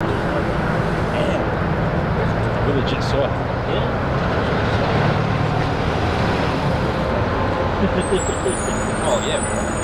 We legit saw it. oh yeah.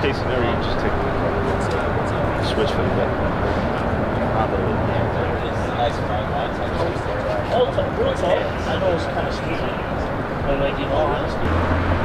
Case scenario, just take the switch for the. All time, real talk, I know it's kind of stupid, but like in all honesty,